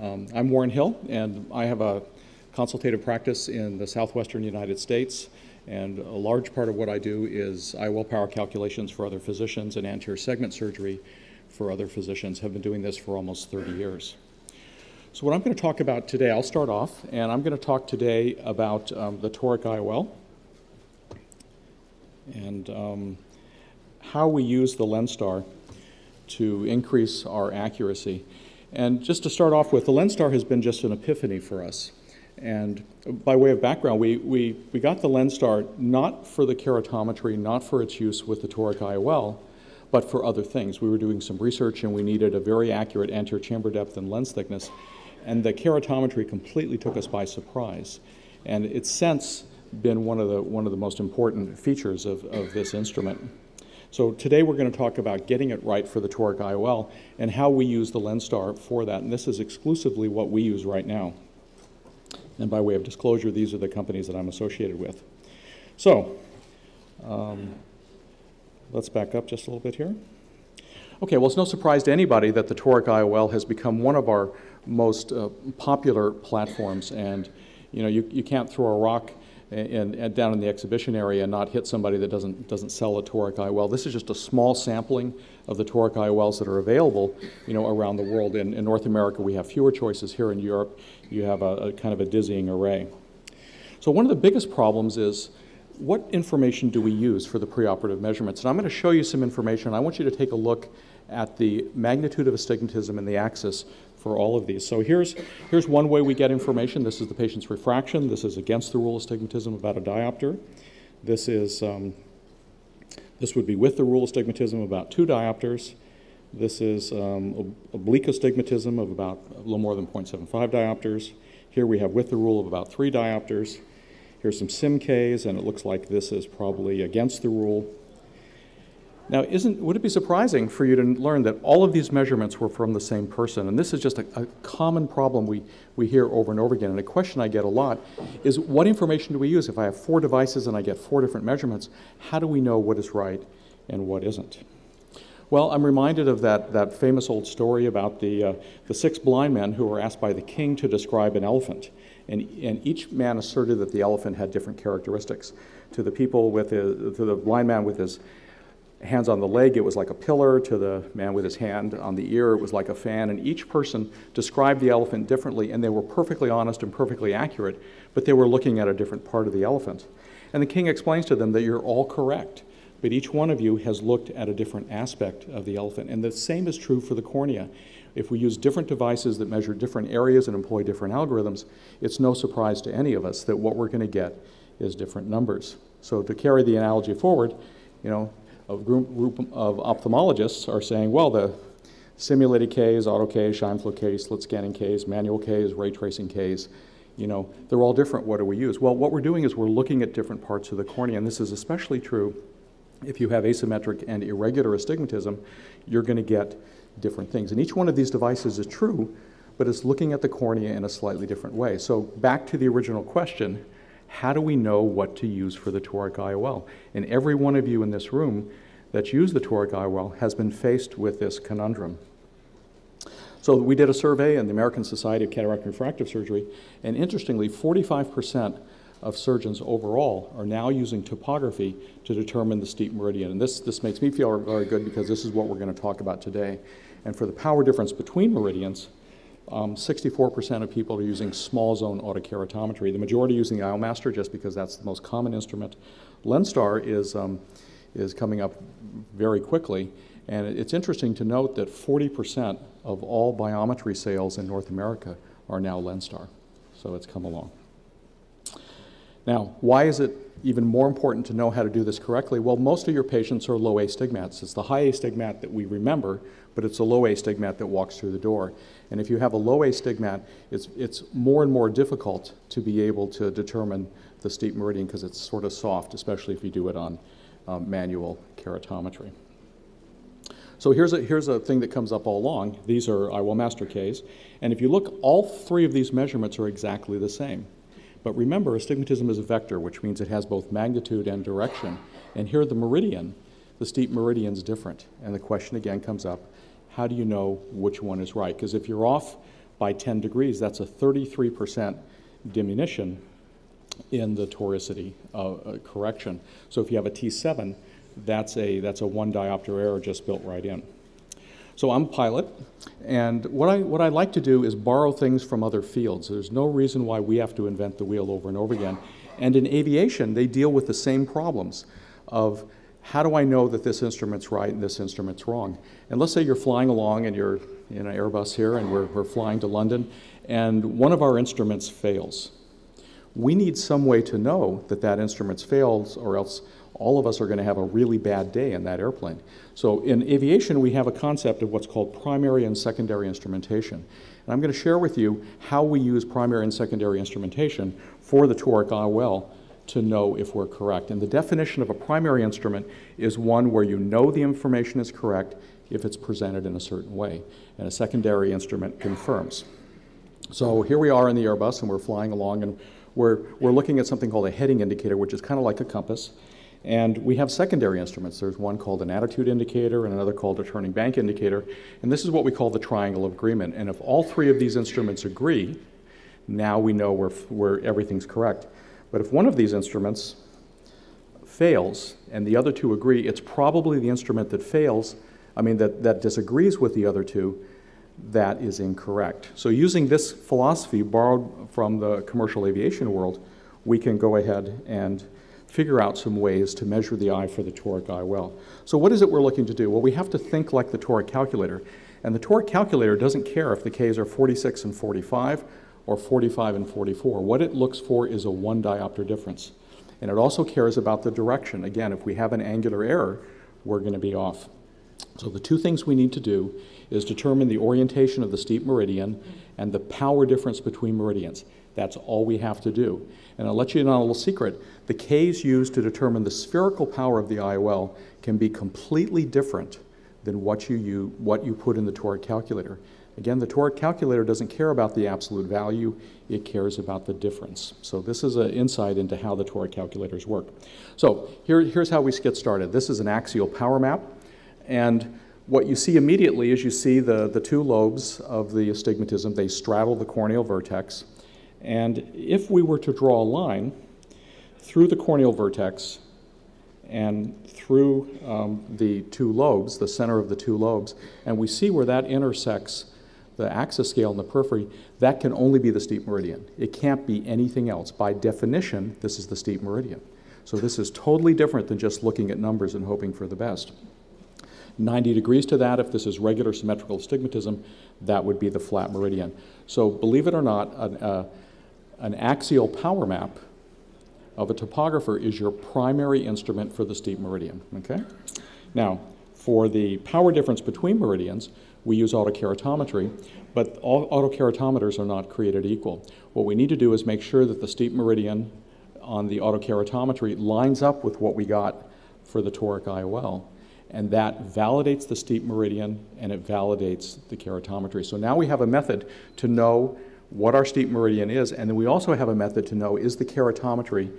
Um, I'm Warren Hill, and I have a consultative practice in the southwestern United States. And a large part of what I do is IOL power calculations for other physicians and anterior segment surgery for other physicians. Have been doing this for almost 30 years. So what I'm going to talk about today, I'll start off, and I'm going to talk today about um, the toric IOL and um, how we use the LenStar to increase our accuracy. And just to start off with, the LenStar has been just an epiphany for us. And by way of background, we, we, we got the LenStar not for the keratometry, not for its use with the toric IOL, but for other things. We were doing some research and we needed a very accurate anterior chamber depth and lens thickness. And the keratometry completely took us by surprise. And it's since been one of the, one of the most important features of, of this instrument. So today we're going to talk about getting it right for the toric IOL and how we use the LenStar for that. And this is exclusively what we use right now. And by way of disclosure, these are the companies that I'm associated with. So um, let's back up just a little bit here. Okay, well, it's no surprise to anybody that the toric IOL has become one of our most uh, popular platforms. And, you know, you, you can't throw a rock and, and, down in the exhibition area and not hit somebody that doesn't, doesn't sell a toric IOL. This is just a small sampling of the toric IOLs that are available you know, around the world. In, in North America, we have fewer choices. Here in Europe, you have a, a kind of a dizzying array. So one of the biggest problems is what information do we use for the preoperative measurements? And I'm going to show you some information. I want you to take a look at the magnitude of astigmatism in the axis for all of these. So here's, here's one way we get information. This is the patient's refraction. This is against the rule of astigmatism about a diopter. This is um, this would be with the rule astigmatism about two diopters. This is um, oblique astigmatism of about a little more than 0.75 diopters. Here we have with the rule of about three diopters. Here's some SIMKs, and it looks like this is probably against the rule. Now, isn't, would it be surprising for you to learn that all of these measurements were from the same person? And this is just a, a, common problem we, we hear over and over again. And a question I get a lot is what information do we use? If I have four devices and I get four different measurements, how do we know what is right and what isn't? Well, I'm reminded of that, that famous old story about the, uh, the six blind men who were asked by the king to describe an elephant. And, and each man asserted that the elephant had different characteristics. To the people with his, to the blind man with his hands on the leg, it was like a pillar. To the man with his hand on the ear, it was like a fan. And each person described the elephant differently, and they were perfectly honest and perfectly accurate, but they were looking at a different part of the elephant. And the king explains to them that you're all correct, but each one of you has looked at a different aspect of the elephant. And the same is true for the cornea. If we use different devices that measure different areas and employ different algorithms, it's no surprise to any of us that what we're going to get is different numbers. So to carry the analogy forward, you know, a group, group of ophthalmologists are saying, well, the simulated Ks, auto Ks, flow Ks, slit scanning Ks, manual Ks, ray tracing Ks, you know, they're all different. What do we use? Well, what we're doing is we're looking at different parts of the cornea, and this is especially true if you have asymmetric and irregular astigmatism, you're going to get different things. And each one of these devices is true, but it's looking at the cornea in a slightly different way. So back to the original question, how do we know what to use for the toric IOL? And every one of you in this room that's used the toric IOL has been faced with this conundrum. So we did a survey in the American Society of Cataract and Refractive Surgery, and interestingly, 45% of surgeons overall are now using topography to determine the steep meridian. And this, this makes me feel very good because this is what we're going to talk about today. And for the power difference between meridians, 64% um, of people are using small zone autokeratometry. The majority using the IOLMaster just because that's the most common instrument. LenStar is, um, is coming up very quickly. And it's interesting to note that 40% of all biometry sales in North America are now LenStar. So it's come along. Now, why is it even more important to know how to do this correctly? Well, most of your patients are low astigmats. It's the high astigmat that we remember, but it's a low astigmat that walks through the door. And if you have a low astigmat, it's, it's more and more difficult to be able to determine the steep meridian because it's sort of soft, especially if you do it on um, manual keratometry. So here's a, here's a thing that comes up all along. These are IOLMaster Ks. And if you look, all three of these measurements are exactly the same. But remember, astigmatism is a vector, which means it has both magnitude and direction. And here, the meridian, the steep meridian is different. And the question again comes up how do you know which one is right? Because if you're off by 10 degrees, that's a 33% diminution in the toricity uh, uh, correction. So if you have a T7, that's a, that's a one diopter error just built right in. So I'm a pilot, and what I, what I like to do is borrow things from other fields. There's no reason why we have to invent the wheel over and over again. And in aviation, they deal with the same problems of how do I know that this instrument's right and this instrument's wrong? And let's say you're flying along and you're in an Airbus here and we're, we're flying to London, and one of our instruments fails. We need some way to know that that instrument fails, or else all of us are going to have a really bad day in that airplane. So in aviation, we have a concept of what's called primary and secondary instrumentation. And I'm going to share with you how we use primary and secondary instrumentation for the toric IOL to know if we're correct. And the definition of a primary instrument is one where you know the information is correct if it's presented in a certain way. And a secondary instrument confirms. So here we are in the Airbus and we're flying along and we're, we're looking at something called a heading indicator, which is kind of like a compass. And we have secondary instruments. There's one called an attitude indicator and another called a turning bank indicator. And this is what we call the triangle of agreement. And if all three of these instruments agree, now we know where, where everything's correct. But if one of these instruments fails and the other two agree, it's probably the instrument that fails, I mean, that, that disagrees with the other two, that is incorrect. So using this philosophy borrowed from the commercial aviation world, we can go ahead and figure out some ways to measure the eye for the toric IOL. So what is it we're looking to do? Well, we have to think like the toric calculator. And the toric calculator doesn't care if the Ks are 46 and 45 or 45 and 44. What it looks for is a one diopter difference. And it also cares about the direction. Again, if we have an angular error, we're going to be off. So the two things we need to do is determine the orientation of the steep meridian and the power difference between meridians. That's all we have to do. And I'll let you in on a little secret. The Ks used to determine the spherical power of the IOL can be completely different than what you, use, what you put in the toric calculator. Again, the toric calculator doesn't care about the absolute value, it cares about the difference. So this is an insight into how the toric calculators work. So here, here's how we get started. This is an axial power map, and what you see immediately is you see the, the two lobes of the astigmatism. They straddle the corneal vertex. And if we were to draw a line through the corneal vertex and through um, the two lobes, the center of the two lobes, and we see where that intersects the axis scale in the periphery, that can only be the steep meridian. It can't be anything else. By definition, this is the steep meridian. So this is totally different than just looking at numbers and hoping for the best. 90 degrees to that, if this is regular symmetrical astigmatism, that would be the flat meridian. So believe it or not, uh, an axial power map of a topographer is your primary instrument for the steep meridian, okay? Now, for the power difference between meridians, we use autokeratometry, but all autokeratometers are not created equal. What we need to do is make sure that the steep meridian on the autokeratometry lines up with what we got for the toric IOL, and that validates the steep meridian and it validates the keratometry. So now we have a method to know what our steep meridian is, and then we also have a method to know is the keratometry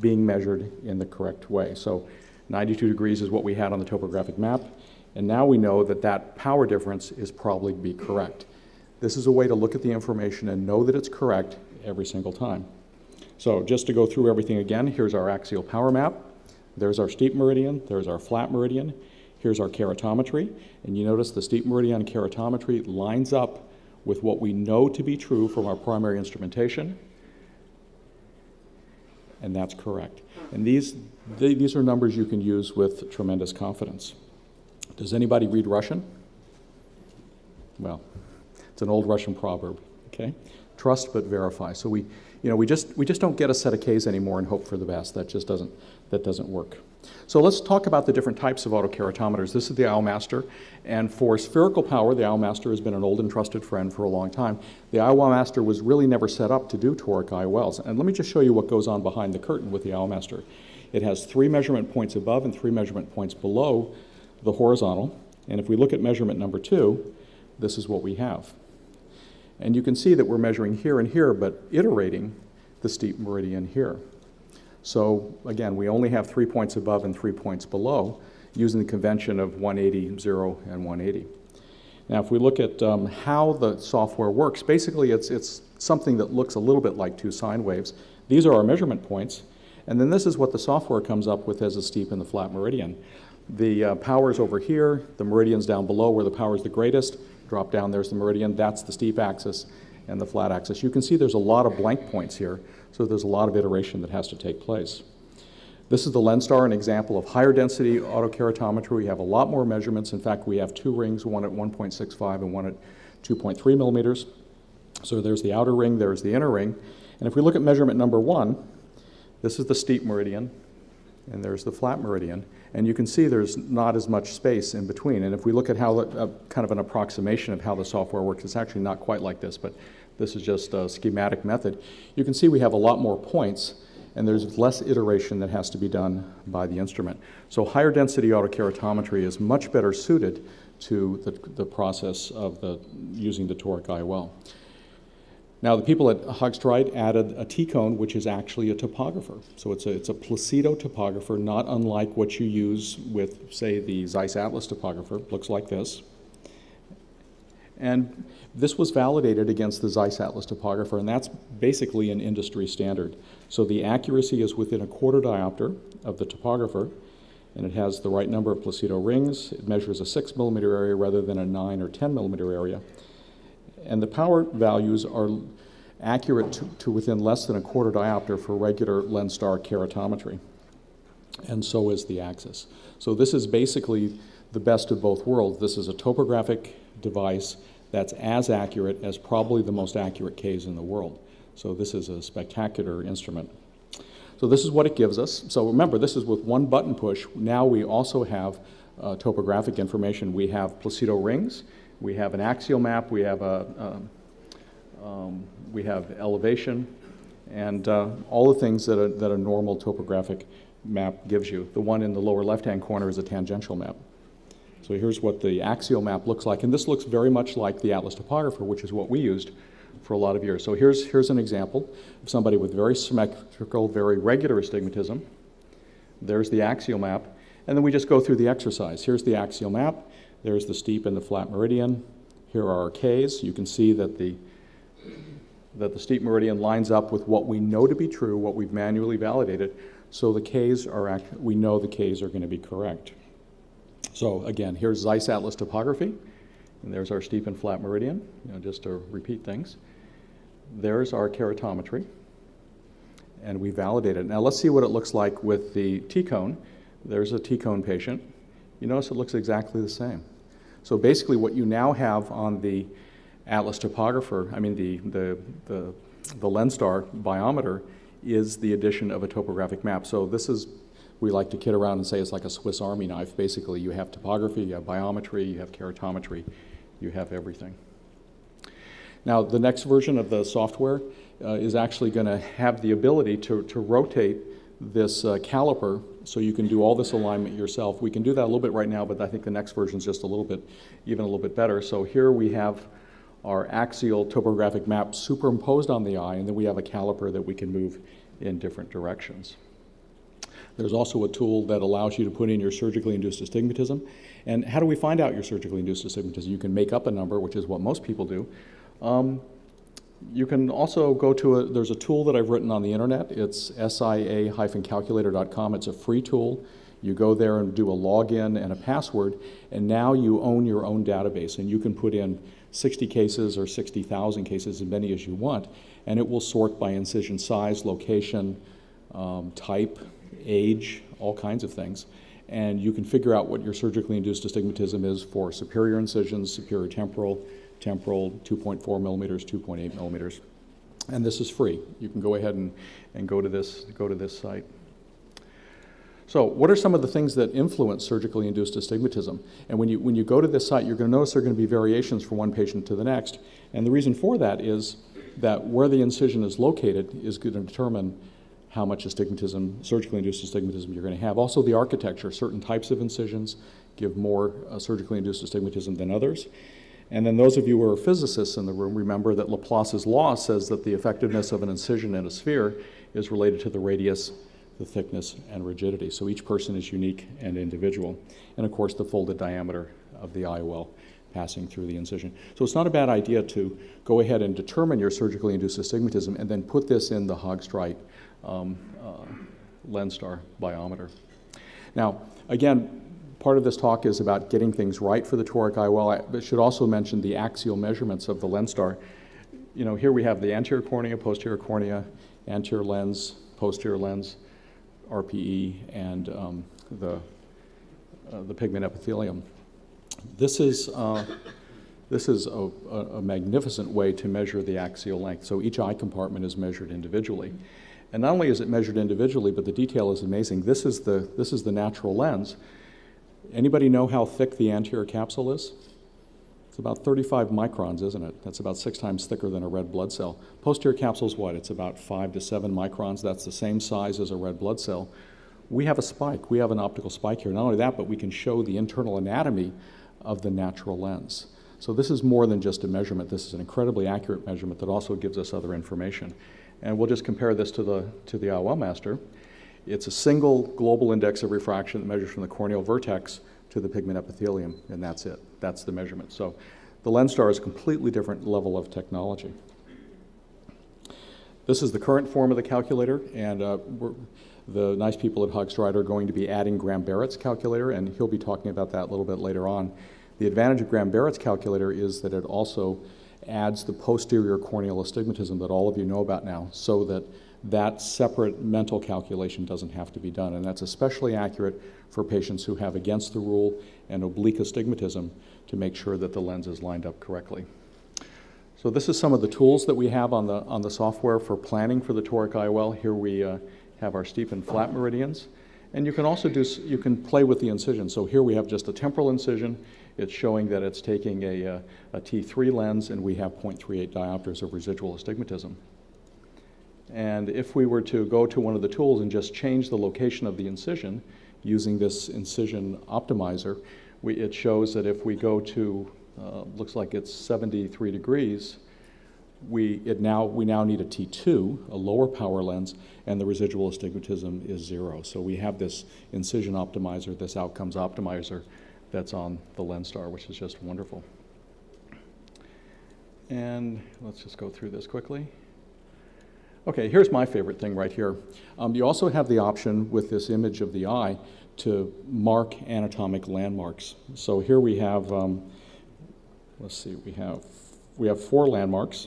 being measured in the correct way. So 92 degrees is what we had on the topographic map, and now we know that that power difference is probably be correct. This is a way to look at the information and know that it's correct every single time. So just to go through everything again, here's our axial power map. There's our steep meridian, there's our flat meridian, here's our keratometry, and you notice the steep meridian keratometry lines up with what we know to be true from our primary instrumentation, and that's correct. And these, they, these are numbers you can use with tremendous confidence. Does anybody read Russian? Well, it's an old Russian proverb, okay? Trust but verify. So we, you know, we just, we just don't get a set of Ks anymore and hope for the best. That just doesn't, that doesn't work. So let's talk about the different types of autokeratometers. This is the IOLMaster, and for spherical power, the IOLMaster has been an old and trusted friend for a long time. The IOLMaster was really never set up to do toric IOLs, and let me just show you what goes on behind the curtain with the IOLMaster. It has three measurement points above and three measurement points below the horizontal, and if we look at measurement number two, this is what we have. And you can see that we're measuring here and here, but iterating the steep meridian here. So again, we only have three points above and three points below using the convention of 180, 0, and 180. Now, if we look at um, how the software works, basically it's, it's something that looks a little bit like two sine waves. These are our measurement points, and then this is what the software comes up with as a steep and the flat meridian. The uh, power is over here, the meridian's down below where the power is the greatest. Drop down, there's the meridian, that's the steep axis and the flat axis. You can see there's a lot of blank points here, so there's a lot of iteration that has to take place. This is the LenStar, an example of higher density autokeratometry. We have a lot more measurements. In fact, we have two rings, one at 1.65 and one at 2.3 millimeters. So there's the outer ring, there's the inner ring. And if we look at measurement number one, this is the steep meridian, and there's the flat meridian. And you can see there's not as much space in between. And if we look at how, uh, kind of an approximation of how the software works, it's actually not quite like this, but this is just a schematic method. You can see we have a lot more points, and there's less iteration that has to be done by the instrument. So higher density autokeratometry is much better suited to the, the process of the, using the toric IOL. Now, the people at Haag-Streit added a T-cone, which is actually a topographer. So it's a, it's a Placido topographer, not unlike what you use with, say, the Zeiss Atlas topographer. Looks like this. And this was validated against the Zeiss Atlas topographer, and that's basically an industry standard. So the accuracy is within a quarter diopter of the topographer, and it has the right number of Placido rings. It measures a 6 millimeter area rather than a 9 or 10 millimeter area and the power values are accurate to, to, within less than a quarter diopter for regular Lenstar keratometry. And so is the axis. So this is basically the best of both worlds. This is a topographic device that's as accurate as probably the most accurate Ks in the world. So this is a spectacular instrument. So this is what it gives us. So remember, this is with one button push. Now we also have uh, topographic information. We have Placido rings, we have an axial map, we have a, um, um, we have elevation, and uh, all the things that a, that a normal topographic map gives you. The one in the lower left-hand corner is a tangential map. So here's what the axial map looks like, and this looks very much like the Atlas topographer, which is what we used for a lot of years. So here's, here's an example of somebody with very symmetrical, very regular astigmatism. There's the axial map, and then we just go through the exercise. Here's the axial map. There's the steep and the flat meridian. Here are our Ks. You can see that the, that the steep meridian lines up with what we know to be true, what we've manually validated. So the Ks are, act we know the Ks are going to be correct. So again, here's Zeiss Atlas topography. And there's our steep and flat meridian, you know, just to repeat things. There's our keratometry. And we validate it. Now let's see what it looks like with the T-cone. There's a T-cone patient. You notice it looks exactly the same. So basically what you now have on the Atlas topographer, I mean the, the, the, the LenStar biometer, is the addition of a topographic map. So this is, we like to kid around and say it's like a Swiss Army knife. Basically you have topography, you have biometry, you have keratometry, you have everything. Now the next version of the software uh, is actually going to have the ability to, to rotate this uh, caliper so you can do all this alignment yourself. We can do that a little bit right now, but I think the next version is just a little bit, even a little bit better. So here we have our axial topographic map superimposed on the eye, and then we have a caliper that we can move in different directions. There's also a tool that allows you to put in your surgically induced astigmatism. And how do we find out your surgically induced astigmatism? You can make up a number, which is what most people do. Um, you can also go to a, there's a tool that I've written on the internet. It's sia-calculator.com. It's a free tool. You go there and do a login and a password, and now you own your own database, and you can put in 60 cases or 60,000 cases, as many as you want, and it will sort by incision size, location, um, type, age, all kinds of things. And you can figure out what your surgically induced astigmatism is for superior incisions, superior temporal, temporal, 2.4 millimeters, 2.8 millimeters. And this is free. You can go ahead and, and go, to this, go to this site. So what are some of the things that influence surgically induced astigmatism? And when you, when you go to this site, you're going to notice there are going to be variations from one patient to the next. And the reason for that is that where the incision is located is going to determine how much astigmatism, surgically induced astigmatism you're going to have. Also the architecture, certain types of incisions give more uh, surgically induced astigmatism than others. And then those of you who are physicists in the room remember that Laplace's law says that the effectiveness of an incision in a sphere is related to the radius, the thickness, and rigidity. So each person is unique and individual. And of course, the folded diameter of the IOL passing through the incision. So it's not a bad idea to go ahead and determine your surgically induced astigmatism and then put this in the Haag-Streit um, uh, Lenstar biometer. Now, again, part of this talk is about getting things right for the toric IOL. I should also mention the axial measurements of the Lenstar. You know, here we have the anterior cornea, posterior cornea, anterior lens, posterior lens, RPE, and um, the, uh, the pigment epithelium. This is, uh, this is a, a, magnificent way to measure the axial length. So each eye compartment is measured individually. And not only is it measured individually, but the detail is amazing. This is the, this is the natural lens. Anybody know how thick the anterior capsule is? It's about 35 microns, isn't it? That's about six times thicker than a red blood cell. Posterior capsule is what? It's about five to seven microns. That's the same size as a red blood cell. We have a spike. We have an optical spike here. Not only that, but we can show the internal anatomy of the natural lens. So this is more than just a measurement. This is an incredibly accurate measurement that also gives us other information. And we'll just compare this to the, to the IOL master. It's a single global index of refraction that measures from the corneal vertex to the pigment epithelium, and that's it. That's the measurement. So the Lenstar is a completely different level of technology. This is the current form of the calculator, and uh, the nice people at Haag-Streit are going to be adding Graham-Barrett's calculator, and he'll be talking about that a little bit later on. The advantage of Graham-Barrett's calculator is that it also adds the posterior corneal astigmatism that all of you know about now, so that that separate mental calculation doesn't have to be done. And that's especially accurate for patients who have against the rule and oblique astigmatism to make sure that the lens is lined up correctly. So this is some of the tools that we have on the, on the software for planning for the toric IOL. Here we uh, have our steep and flat meridians. And you can also do, you can play with the incision. So here we have just a temporal incision. It's showing that it's taking a a, uh, a T3 lens and we have 0.38 diopters of residual astigmatism. And if we were to go to one of the tools and just change the location of the incision using this incision optimizer, we, it shows that if we go to, uh, looks like it's 73 degrees, we, it now, we now need a T2, a lower power lens, and the residual astigmatism is zero. So we have this incision optimizer, this outcomes optimizer that's on the Lenstar, which is just wonderful. And let's just go through this quickly. Okay, here's my favorite thing right here. Um, you also have the option with this image of the eye to mark anatomic landmarks. So here we have, um, let's see, we have, we have four landmarks,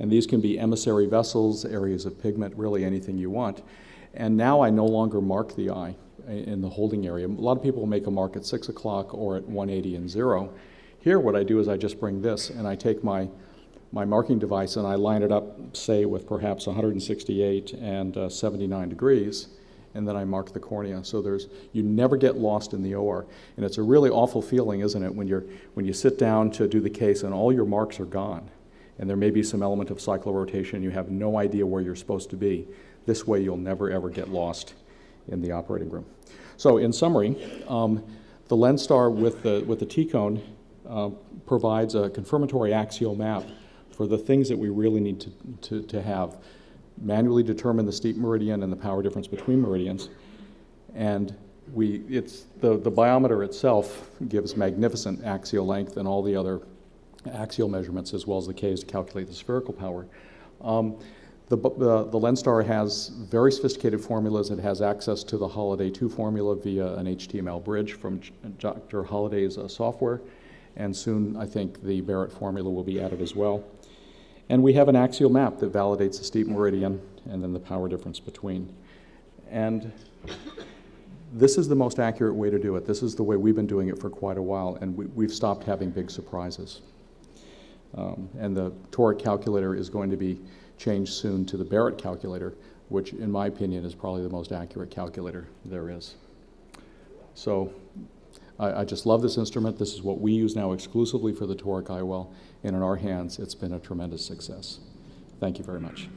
and these can be emissary vessels, areas of pigment, really anything you want. And now I no longer mark the eye in the holding area. A lot of people make a mark at 6 o'clock or at 180 and 0. Here what I do is I just bring this and I take my my marking device and I line it up, say, with perhaps 168 and uh, 79 degrees, and then I mark the cornea. So there's, you never get lost in the OR. And it's a really awful feeling, isn't it, when, you're, when you sit down to do the case and all your marks are gone. And there may be some element of cyclorotation, you have no idea where you're supposed to be. This way you'll never ever get lost in the operating room. So in summary, um, the Lenstar with the, with the T-cone uh, provides a confirmatory axial map for the things that we really need to, to, to have. Manually determine the steep meridian and the power difference between meridians. And we, it's, the, the biometer itself gives magnificent axial length and all the other axial measurements as well as the Ks to calculate the spherical power. Um, the, the, the Lenstar has very sophisticated formulas. It has access to the Holladay 2 formula via an HTML bridge from Dr. Holladay's uh, software. And soon, I think, the Barrett formula will be added as well. And we have an axial map that validates the steep meridian and then the power difference between. And this is the most accurate way to do it. This is the way we've been doing it for quite a while, and we, have stopped having big surprises. Um, and the toric calculator is going to be changed soon to the Barrett calculator, which, in my opinion, is probably the most accurate calculator there is. So I, I, just love this instrument. This is what we use now exclusively for the toric IOL, and in our hands, it's been a tremendous success. Thank you very much.